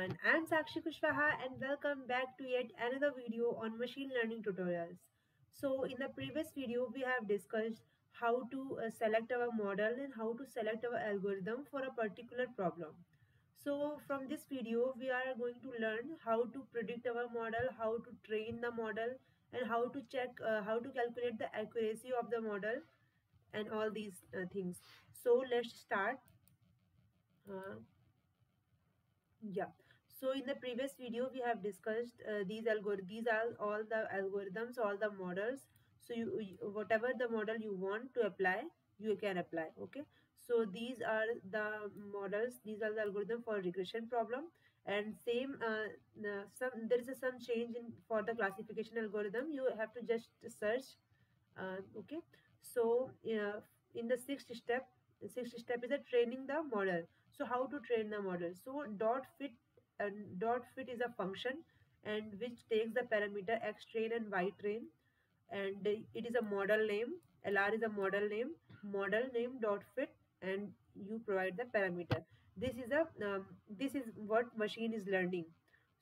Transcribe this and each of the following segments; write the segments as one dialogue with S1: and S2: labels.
S1: everyone, I'm Sakshi Kushwaha and welcome back to yet another video on machine learning tutorials. So in the previous video we have discussed how to uh, select our model and how to select our algorithm for a particular problem. So from this video we are going to learn how to predict our model, how to train the model and how to check, uh, how to calculate the accuracy of the model and all these uh, things. So let's start. Uh, yeah so in the previous video we have discussed uh, these algorithms these are all the algorithms all the models. So you, whatever the model you want to apply you can apply okay? So these are the models these are the algorithm for regression problem. And same uh, some there is a, some change in for the classification algorithm. You have to just search uh, okay? So in the sixth step sixth step is a training the model. So how to train the model? So dot fit and dot fit is a function and which takes the parameter x train and y train. And it is a model name lr is a model name model name dot fit and you provide the parameter. This is a um, this is what machine is learning.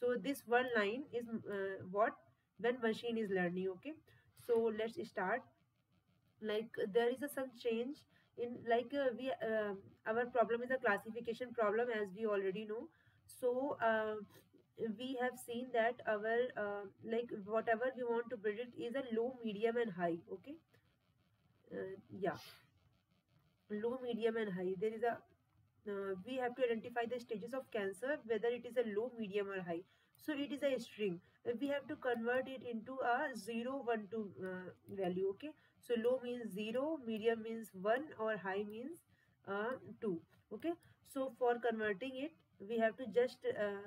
S1: So this one line is uh, what? When machine is learning okay? So let's start. Like there is a some change in like uh, we uh, our problem is a classification problem as we already know so uh, we have seen that our uh, like whatever we want to predict is a low medium and high okay? Uh, yeah. Low medium and high. There is a uh, we have to identify the stages of cancer whether it is a low medium or high. So it is a string. We have to convert it into a 0 1 2 uh, value okay? So low means 0 medium means 1 or high means uh, 2 okay? So for converting it we have to just uh,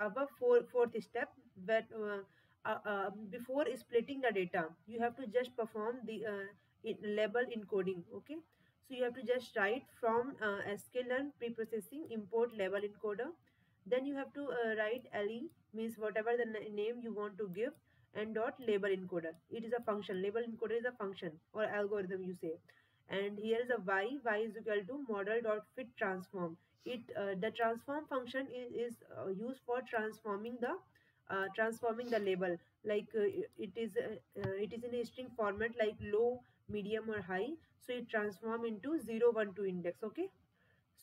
S1: above four, fourth step but uh, uh, uh, before splitting the data you have to just perform the label encoding okay? So you have to just write from uh, sklearn preprocessing import label encoder. Then you have to uh, write le means whatever the name you want to give and dot label encoder. It is a function. Label encoder is a function or algorithm you say and here is a y y is equal to model dot fit transform. It uh, the transform function is, is uh, used for transforming the uh, transforming the label. Like uh, it is uh, uh, it is in a string format like low medium or high. So it transform into 0 1 2 index okay?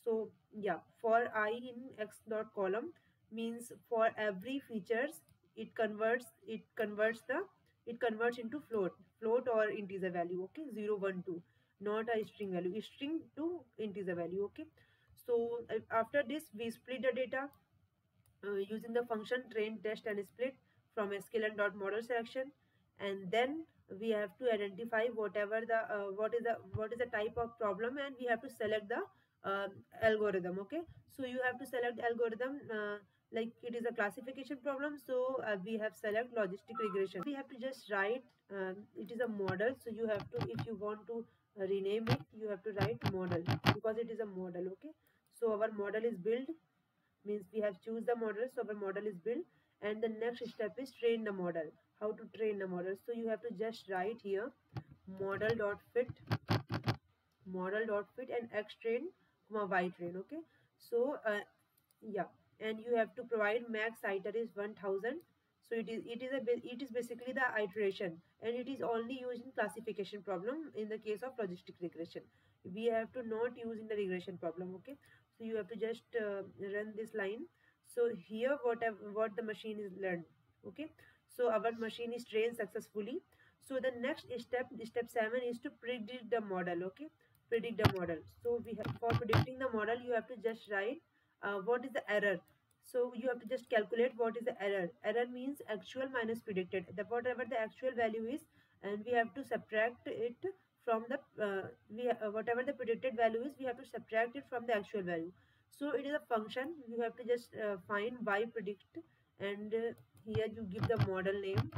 S1: So yeah for i in x dot column means for every features it converts it converts the it converts into float. Float or integer value okay? 0 1 2 not a string value string to integer value okay? So uh, after this we split the data uh, using the function train test and split from sklearn dot model selection. And then we have to identify whatever the uh, what is the what is the type of problem and we have to select the uh, algorithm okay? So you have to select algorithm uh, like it is a classification problem. So uh, we have select logistic regression. We have to just write uh, it is a model. So you have to if you want to rename it you have to write model because it is a model okay? So our model is built means we have choose the model so our model is built and the next step is train the model how to train the model. So you have to just write here model dot fit model dot fit and x train comma y train okay? So uh, yeah and you have to provide max iter is 1000 so it is it is a it is basically the iteration and it is only used in classification problem in the case of logistic regression. We have to not use in the regression problem okay? So you have to just uh, run this line. So here whatever what the machine is learned okay? So our machine is trained successfully. So the next step step 7 is to predict the model okay? Predict the model. So we have for predicting the model you have to just write uh, what is the error so you have to just calculate what is the error. Error means actual minus predicted. The whatever the actual value is and we have to subtract it from the uh, we uh, whatever the predicted value is we have to subtract it from the actual value. So it is a function. You have to just uh, find y predict and uh, here you give the model name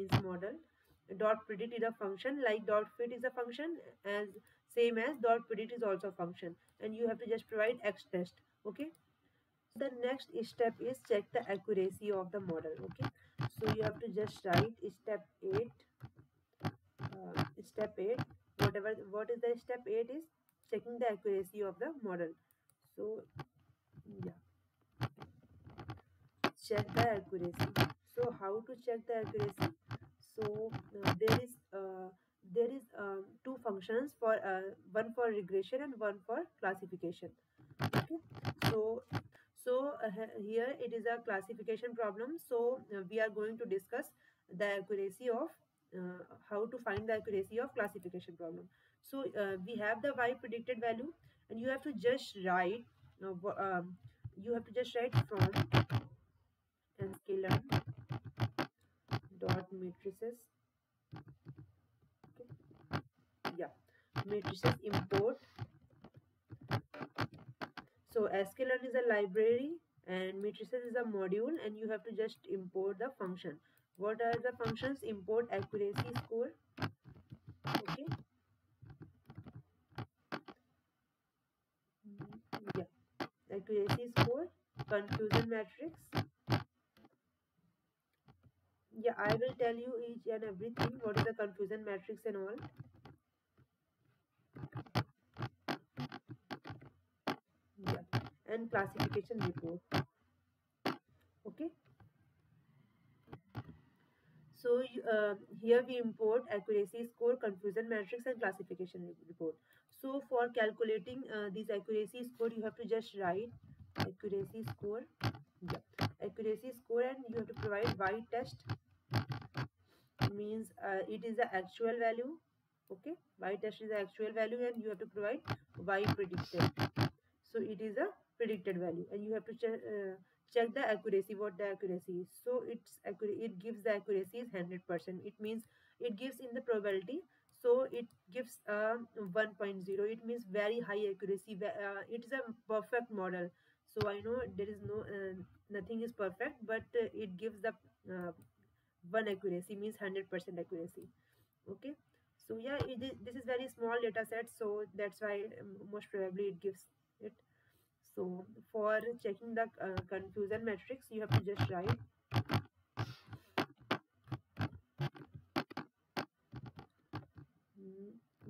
S1: is model. Dot predict is a function like dot fit is a function as same as dot predict is also a function. And you have to just provide x test okay the next step is check the accuracy of the model okay? So you have to just write step 8 uh, step 8 whatever what is the step 8 is? Checking the accuracy of the model. So yeah. Check the accuracy. So how to check the accuracy? So uh, there is uh, there is um, two functions for uh, one for regression and one for classification okay? So so uh, here it is a classification problem. So uh, we are going to discuss the accuracy of uh, how to find the accuracy of classification problem. So uh, we have the y predicted value and you have to just write um, you have to just write from sklearn dot matrices. Okay. yeah. Matrices import so sklearn is a library and matrices is a module and you have to just import the function. What are the functions? Import accuracy score. Okay. Yeah. Accuracy score confusion matrix. Yeah i will tell you each and everything what is the confusion matrix and all yeah classification report. Okay? So uh, here we import accuracy score confusion matrix and classification report. So for calculating uh, this accuracy score you have to just write accuracy score. Yeah. Accuracy score and you have to provide y test means uh, it is the actual value. Okay? Y test is the actual value and you have to provide y predicted so it is a predicted value and you have to ch uh, check the accuracy what the accuracy is. So it's it gives the accuracy is 100 percent. It means it gives in the probability so it gives uh, 1.0 it means very high accuracy uh, it is a perfect model. So i know there is no uh, nothing is perfect but uh, it gives the uh, one accuracy means 100% accuracy. Okay? So yeah it is, this is very small data set so that's why um, most probably it gives it so for checking the uh, confusion matrix you have to just write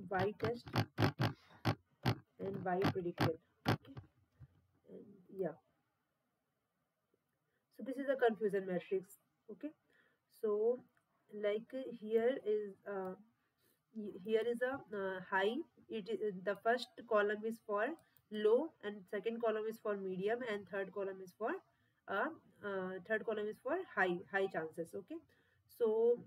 S1: y test and y predicted okay? And yeah. So this is a confusion matrix okay? So like here is uh, here is a uh, high. It is the first column is for low and second column is for medium and third column is for uh, uh third column is for high high chances okay? So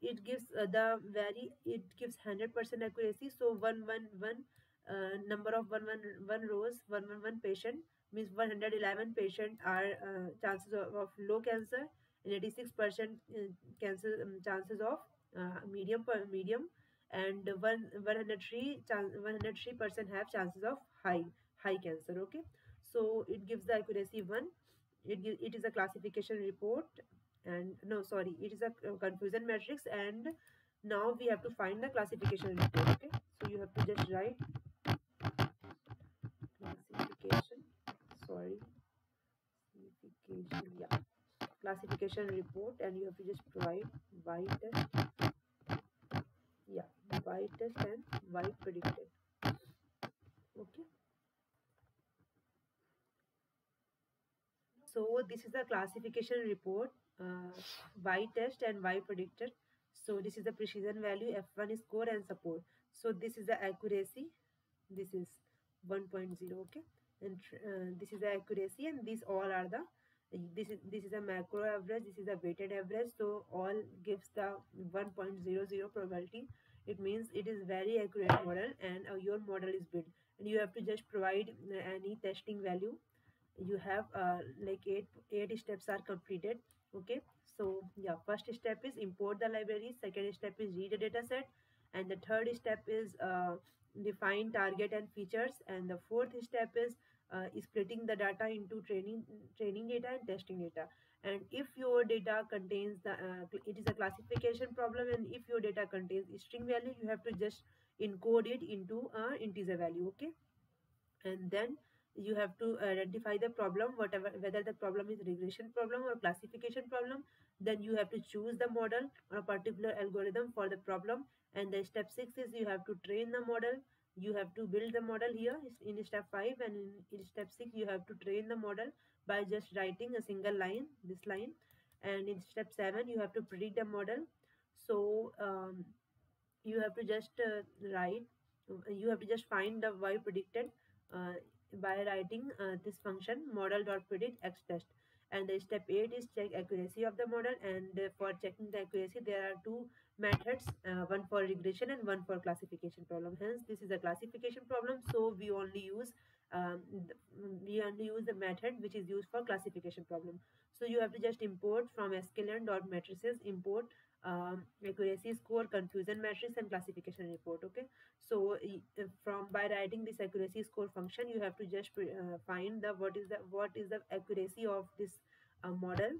S1: it gives uh, the very it gives 100% accuracy. So one one one uh, number of one one one rows one one one patient means 111 patient are uh, chances of, of low cancer and 86 percent uh, cancer um, chances of uh, medium per medium and one 103 103 percent have chances of high high cancer okay? So it gives the accuracy one. It, it is a classification report and no sorry it is a uh, confusion matrix and now we have to find the classification report okay? So you have to just write classification sorry classification yeah classification report and you have to just provide y test yeah y test and y predicted okay so this is the classification report uh, y test and y predicted so this is the precision value f1 is score and support. So this is the accuracy. This is 1.0 okay? And uh, this is the accuracy and these all are the this is this is a macro average this is a weighted average. So all gives the 1.00 probability. It means it is very accurate model and uh, your model is built. And you have to just provide uh, any testing value you have uh, like eight eight steps are completed okay? So yeah first step is import the library second step is read the data set and the third step is uh, define target and features and the fourth step is uh, splitting the data into training training data and testing data. And if your data contains the uh, it is a classification problem and if your data contains string value you have to just encode it into a integer value okay? And then you have to identify the problem whatever whether the problem is regression problem or classification problem then you have to choose the model or a particular algorithm for the problem. And the step six is you have to train the model. You have to build the model here in step 5 and in, in step 6 you have to train the model by just writing a single line this line. And in step 7 you have to predict the model. So um, you have to just uh, write you have to just find the y predicted uh, by writing uh, this function model dot predict x test and the step 8 is check accuracy of the model. And uh, for checking the accuracy there are two methods uh, one for regression and one for classification problem. Hence this is a classification problem. So we only use um, we only use the method which is used for classification problem. So you have to just import from sklearn dot matrices import um, accuracy score confusion matrix and classification report okay? So from by writing this accuracy score function you have to just uh, find the what is the what is the accuracy of this uh, model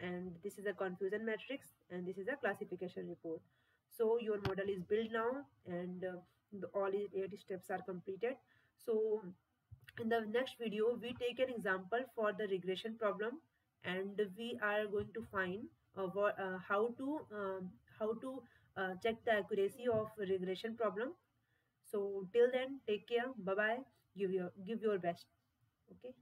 S1: and this is a confusion matrix and this is a classification report. So your model is built now and uh, the, all eight steps are completed. So in the next video we take an example for the regression problem and we are going to find uh, what, uh, how to um, how to uh, check the accuracy of regression problem. So till then take care. Bye bye give your give your best. Okay